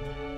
Bye.